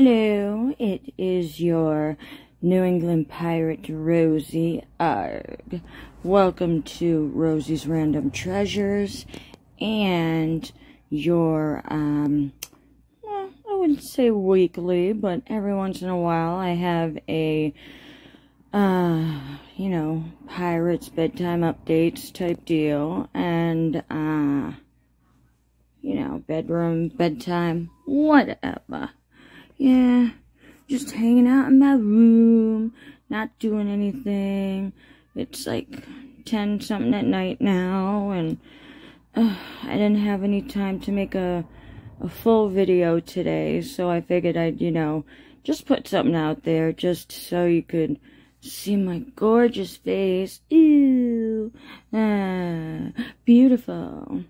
Hello, it is your New England Pirate Rosie Arg. Welcome to Rosie's Random Treasures and your, um, well, I wouldn't say weekly, but every once in a while I have a, uh, you know, Pirates bedtime updates type deal and, uh, you know, bedroom, bedtime, whatever. Yeah, just hanging out in my room, not doing anything. It's like 10 something at night now, and uh, I didn't have any time to make a, a full video today, so I figured I'd, you know, just put something out there just so you could see my gorgeous face. Ew, ah, beautiful.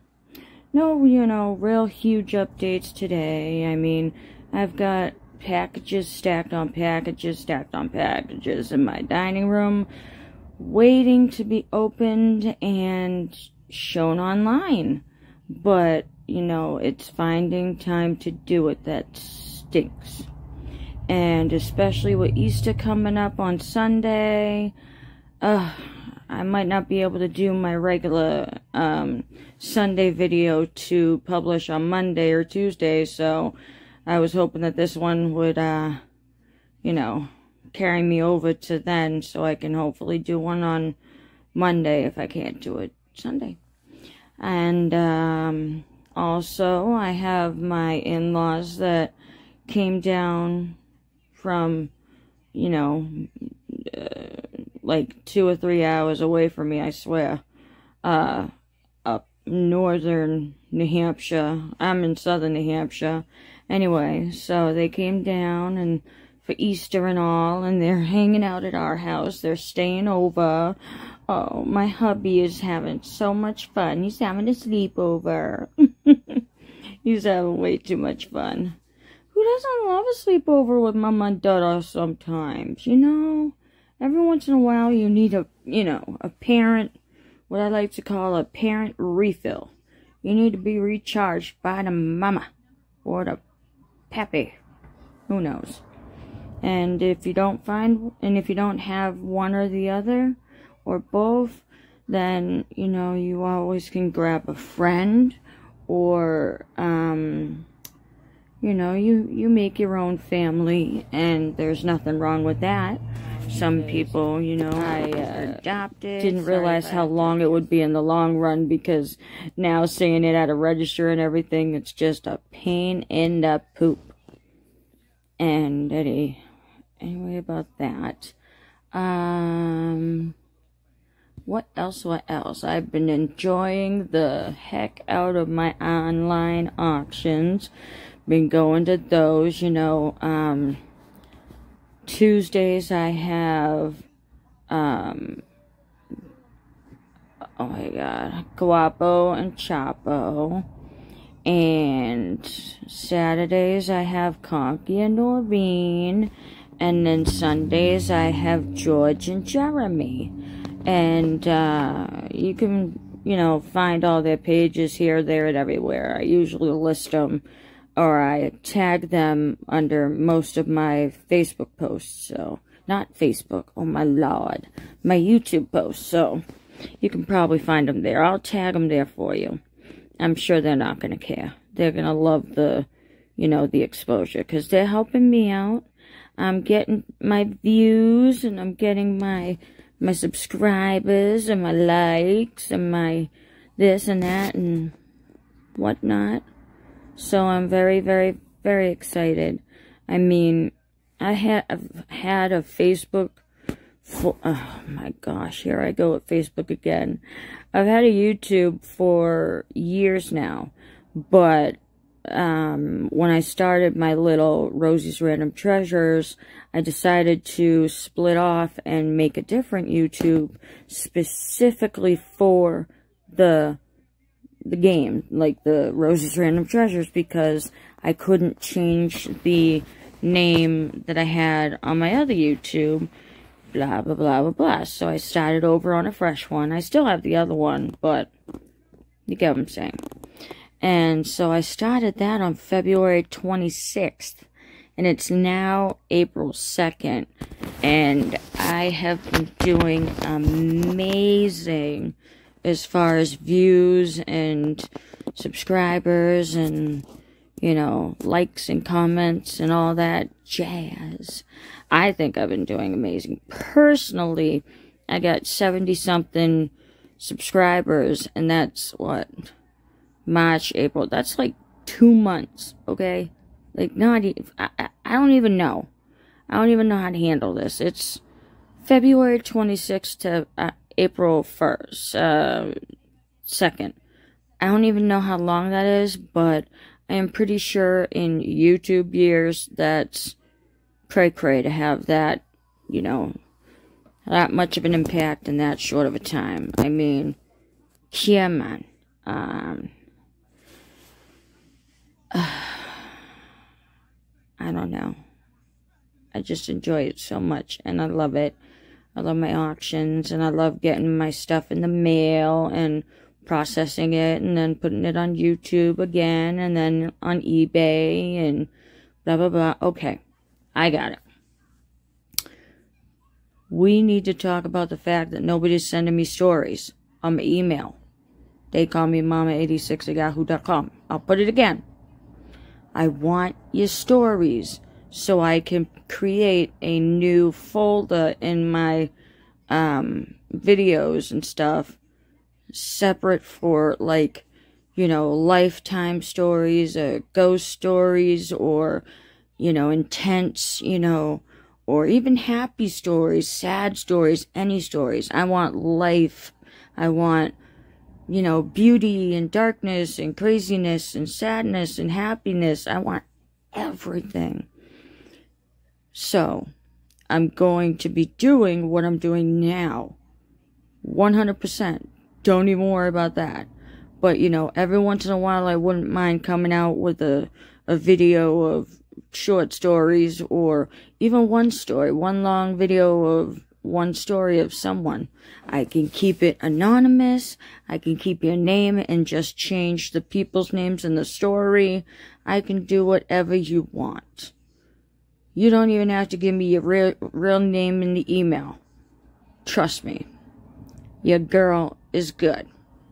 No, you know, real huge updates today. I mean, I've got packages stacked on packages stacked on packages in my dining room waiting to be opened and shown online. But, you know, it's finding time to do it that stinks. And especially with Easter coming up on Sunday, uh, I might not be able to do my regular um, Sunday video to publish on Monday or Tuesday, so I was hoping that this one would, uh, you know, carry me over to then so I can hopefully do one on Monday if I can't do it Sunday. And um, also, I have my in laws that came down from, you know, uh, like two or three hours away from me, I swear, uh, up northern New Hampshire. I'm in southern New Hampshire Anyway, so they came down and for Easter and all, and they're hanging out at our house. They're staying over. Oh, my hubby is having so much fun. He's having a sleepover. He's having way too much fun. Who doesn't love a sleepover with mama and dada sometimes, you know? Every once in a while you need a, you know, a parent, what I like to call a parent refill. You need to be recharged by the mama or the Peppy. Who knows? And if you don't find, and if you don't have one or the other, or both, then, you know, you always can grab a friend, or, um, you know, you, you make your own family, and there's nothing wrong with that. Some people, you know, I uh, adopted. Didn't realize how long it would be in the long run because now seeing it at a register and everything, it's just a pain in the poop. And any, anyway about that. Um, what else? What else? I've been enjoying the heck out of my online auctions. Been going to those, you know, um, Tuesdays I have, um, oh my god, Guapo and Chapo. And Saturdays I have Conky and Noreen. And then Sundays I have George and Jeremy. And uh, you can, you know, find all their pages here, there, and everywhere. I usually list them or I tag them under most of my Facebook posts. So, not Facebook, oh my lord, my YouTube posts. So, you can probably find them there. I'll tag them there for you. I'm sure they're not going to care. They're going to love the, you know, the exposure because they're helping me out. I'm getting my views and I'm getting my, my subscribers and my likes and my this and that and whatnot. So I'm very, very, very excited. I mean, I have had a Facebook for, oh my gosh, here I go with Facebook again. I've had a YouTube for years now, but um, when I started my little Rosie's Random Treasures, I decided to split off and make a different YouTube specifically for the the game, like the Rose's Random Treasures, because I couldn't change the name that I had on my other YouTube, blah, blah, blah, blah, blah. So I started over on a fresh one. I still have the other one, but you get what I'm saying. And so I started that on February 26th. and it's now April 2nd, and I have been doing amazing as far as views and subscribers and, you know, likes and comments and all that jazz. I think I've been doing amazing. Personally, I got 70 something subscribers, and that's what? March, April. That's like two months, okay? Like, not even, I, I don't even know. I don't even know how to handle this. It's February 26th to uh, April 1st, uh, 2nd. I don't even know how long that is, but I am pretty sure in YouTube years that's cray cray to have that, you know, that much of an impact in that short of a time. I mean, yeah, man. Um, I don't know. I just enjoy it so much, and I love it. I love my auctions, and I love getting my stuff in the mail and processing it, and then putting it on YouTube again, and then on eBay, and blah, blah, blah. Okay, I got it. We need to talk about the fact that nobody's sending me stories on my email. They call me momma86 at yahoo.com. I'll put it again. I want your stories so I can create a new folder in my um, videos and stuff separate for like, you know, lifetime stories or ghost stories or, you know, intense, you know, or even happy stories, sad stories, any stories. I want life. I want, you know, beauty and darkness and craziness and sadness and happiness. I want everything. So, I'm going to be doing what I'm doing now. 100%. Don't even worry about that. But, you know, every once in a while I wouldn't mind coming out with a, a video of short stories or even one story, one long video of one story of someone. I can keep it anonymous. I can keep your name and just change the people's names in the story. I can do whatever you want. You don't even have to give me your real, real name in the email. Trust me. Your girl is good.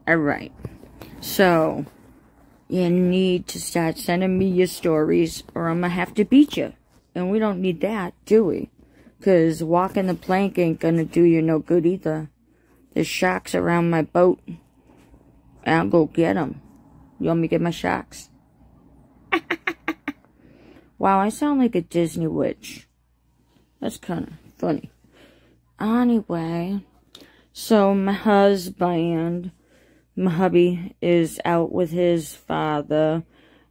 Alright. So, you need to start sending me your stories or I'm gonna have to beat you. And we don't need that, do we? Because walking the plank ain't gonna do you no good either. There's sharks around my boat. I'll go get them. You want me to get my sharks? wow, I sound like a Disney witch. That's kind of funny. Anyway, so my husband my hubby is out with his father.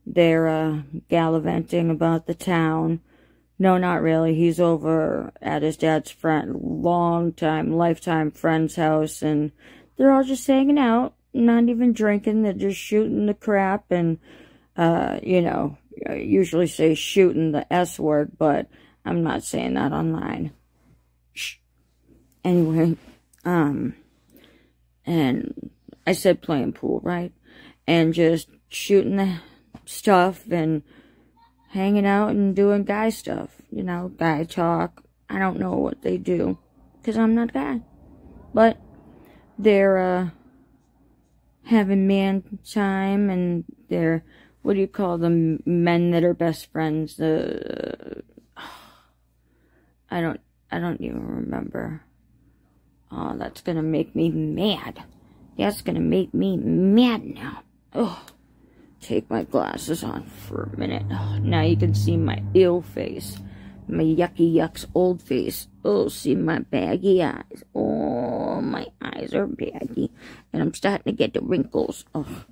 They're uh, gallivanting about the town. No, not really. He's over at his dad's friend, long time, lifetime friend's house, and they're all just hanging out, not even drinking. They're just shooting the crap, and uh, you know, I usually say shooting the S word, but I'm not saying that online. Shh. Anyway, um, and I said playing pool, right? And just shooting the stuff and hanging out and doing guy stuff. You know, guy talk. I don't know what they do because I'm not a guy. But they're uh, having man time and they're, what do you call them, men that are best friends? The, I don't, I don't even remember. Oh, that's gonna make me mad. That's gonna make me mad now. Oh, take my glasses on for a minute. Oh, now you can see my ill face. My yucky yucks old face. Oh, see my baggy eyes. Oh, my eyes are baggy. And I'm starting to get the wrinkles. Oh,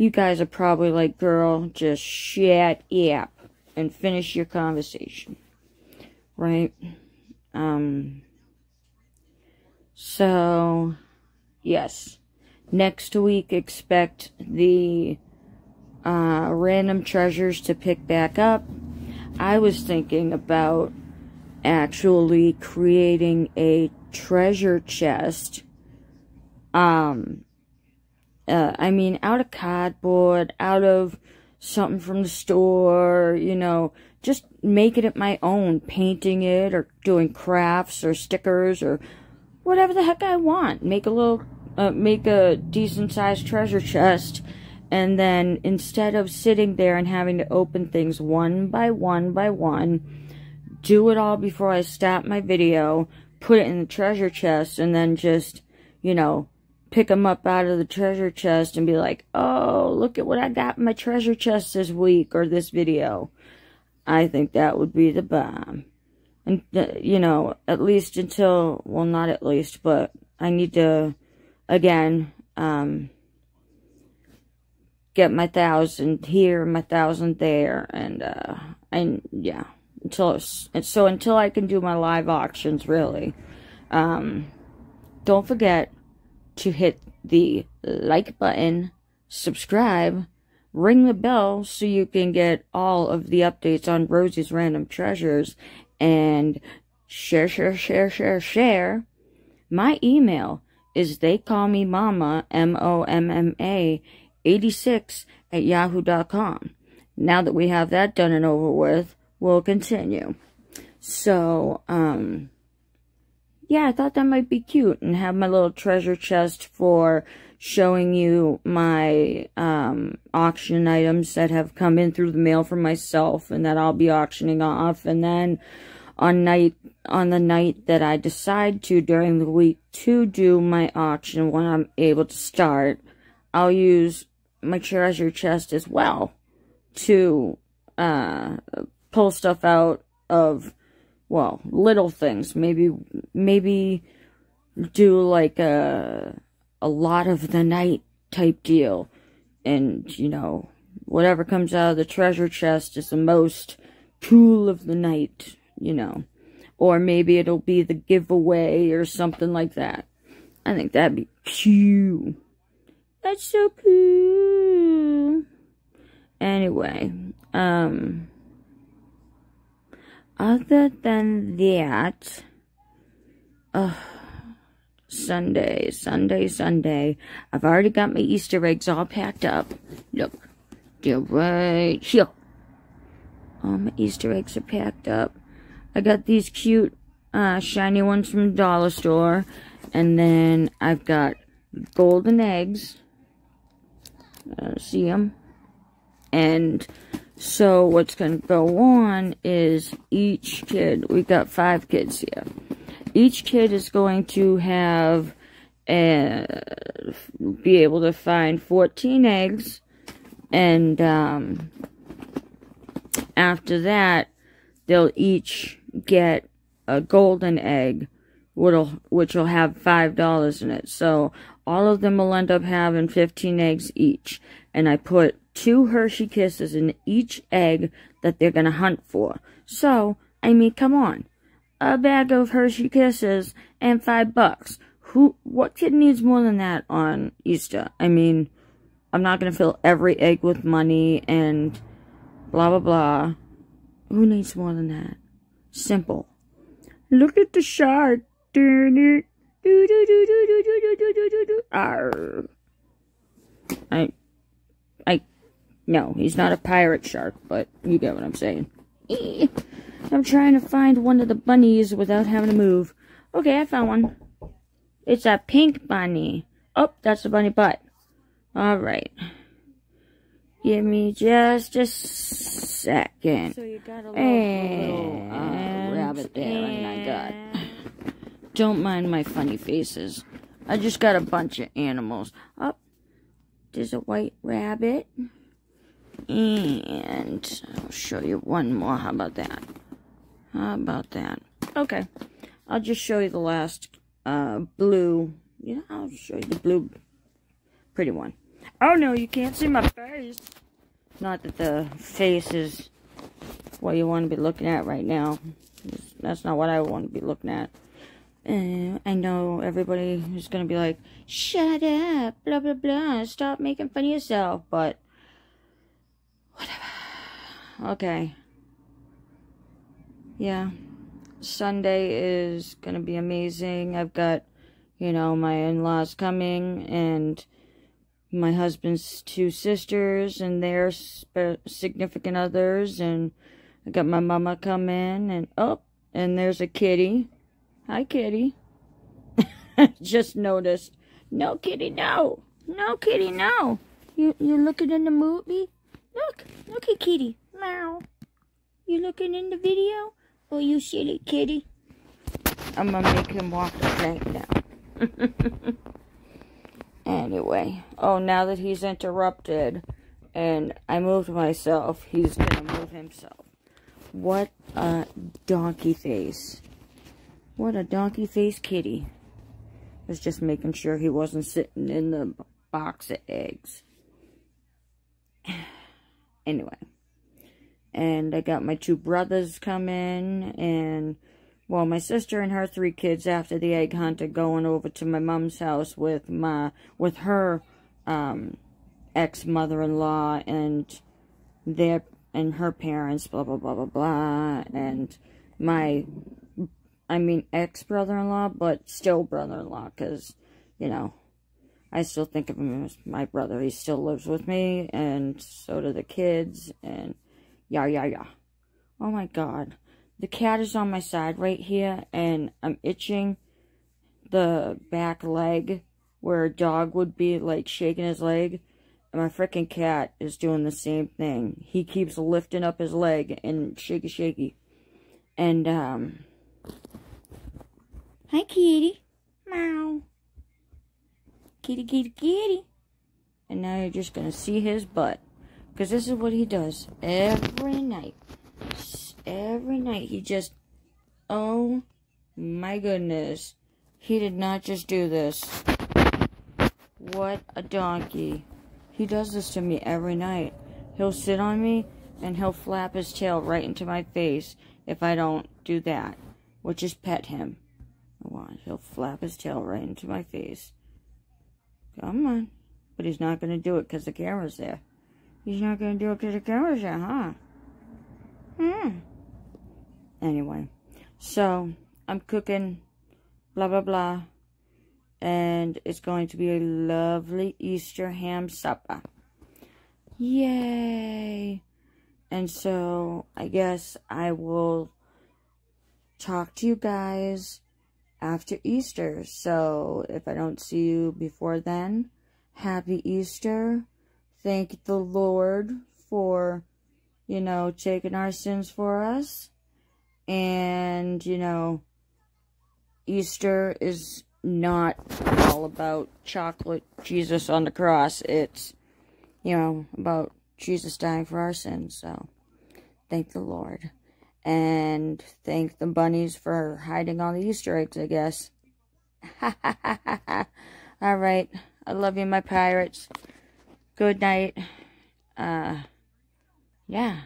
you guys are probably like, girl, just shut up and finish your conversation. Right? Um, so, yes Next week, expect the uh, random treasures to pick back up. I was thinking about actually creating a treasure chest. Um, uh, I mean, out of cardboard, out of something from the store, you know, just making it my own, painting it or doing crafts or stickers or whatever the heck I want. Make a little, uh, make a decent sized treasure chest. And then instead of sitting there and having to open things one by one by one, do it all before I stop my video, put it in the treasure chest, and then just, you know, pick them up out of the treasure chest and be like, oh, look at what I got in my treasure chest this week or this video. I think that would be the bomb. And, uh, you know, at least until, well, not at least, but I need to, again, um, get my thousand here, my thousand there, and, uh, and, yeah, until, so until I can do my live auctions, really. Um, don't forget, to hit the like button, subscribe, ring the bell so you can get all of the updates on Rosie's Random Treasures, and share, share, share, share, share. My email is they call me mama, M-O-M-M-A, 86 at yahoo.com. Now that we have that done and over with, we'll continue. So, um, yeah, I thought that might be cute and have my little treasure chest for showing you my um, auction items that have come in through the mail for myself and that I'll be auctioning off. And then on night on the night that I decide to during the week to do my auction when I'm able to start, I'll use my treasure chest as well to uh, pull stuff out of well, little things. Maybe, maybe do like a, a lot of the night type deal. And, you know, whatever comes out of the treasure chest is the most cool of the night, you know. Or maybe it'll be the giveaway or something like that. I think that'd be cute. That's so cool. Anyway, um, other than that, uh, Sunday, Sunday, Sunday. I've already got my Easter eggs all packed up. Look, they're right here. All my Easter eggs are packed up. I got these cute, uh, shiny ones from the dollar store. And then I've got golden eggs. Uh, see them? And so what's going to go on is each kid, We've got five kids here. Each kid is going to have, uh, be able to find 14 eggs. And um, after that, they'll each get a golden egg, which will have $5 in it. So all of them will end up having 15 eggs each. And I put two Hershey Kisses in each egg that they're going to hunt for. So, I mean, come on. A bag of Hershey Kisses and five bucks. Who, what kid needs more than that on Easter? I mean, I'm not going to fill every egg with money and blah, blah, blah. Who needs more than that? Simple. Look at the shark. Do, do, do, do, do, do, do, do, do, do, do, do. Arr. I no, he's not a pirate shark, but you get what I'm saying. I'm trying to find one of the bunnies without having to move. Okay, I found one. It's a pink bunny. Oh, that's the bunny butt. Alright. Give me just a second. So you got a little, and, uh, rabbit there, and I got... Don't mind my funny faces. I just got a bunch of animals. Oh, there's a white rabbit. And I'll show you one more. How about that? How about that? Okay. I'll just show you the last uh, blue. Yeah, I'll show you the blue pretty one. Oh no, you can't see my face. Not that the face is what you want to be looking at right now. That's not what I want to be looking at. Uh, I know everybody is going to be like, shut up, blah, blah, blah, stop making fun of yourself. But. Okay. Yeah. Sunday is going to be amazing. I've got, you know, my in-laws coming and my husband's two sisters and their significant others, and I got my mama come in, and oh, and there's a kitty. Hi, kitty. Just noticed. No, kitty, no. No, kitty, no. You you looking in the movie? Look, look at kitty. Meow. You looking in the video? Oh, you silly kitty. I'm gonna make him walk the plank now. anyway, oh, now that he's interrupted and I moved myself, he's gonna move himself. What a donkey face. What a donkey face kitty. Was just making sure he wasn't sitting in the box of eggs. anyway. And I got my two brothers coming and well, my sister and her three kids after the egg hunt are going over to my mom's house with my with her um, ex mother-in-law and their and her parents, blah blah blah blah blah, and my I mean ex brother-in-law, but still brother-in-law, because you know I still think of him as my brother. He still lives with me, and so do the kids, and yeah yeah yeah. Oh my god. The cat is on my side right here, and I'm itching the back leg where a dog would be, like, shaking his leg. And my freaking cat is doing the same thing. He keeps lifting up his leg and shaky shaky. And, um... Hi, kitty. Meow. Kitty, kitty, kitty. And now you're just gonna see his butt. Because this is what he does every night every night he just, oh my goodness, he did not just do this. What a donkey. He does this to me every night. He'll sit on me and he'll flap his tail right into my face if I don't do that, which is pet him. Watch, he'll flap his tail right into my face. Come on. But he's not going to do it because the camera's there. He's not going to do it because the camera's there, huh? Hmm. Anyway, so I'm cooking blah blah blah, and it's going to be a lovely Easter ham supper. Yay! And so I guess I will talk to you guys after Easter. So if I don't see you before then, happy Easter. Thank the Lord for, you know, taking our sins for us. And, you know, Easter is not all about chocolate Jesus on the cross. It's, you know, about Jesus dying for our sins. So, thank the Lord. And thank the bunnies for hiding all the Easter eggs, I guess. all right. I love you, my pirates. Good night. Uh, yeah.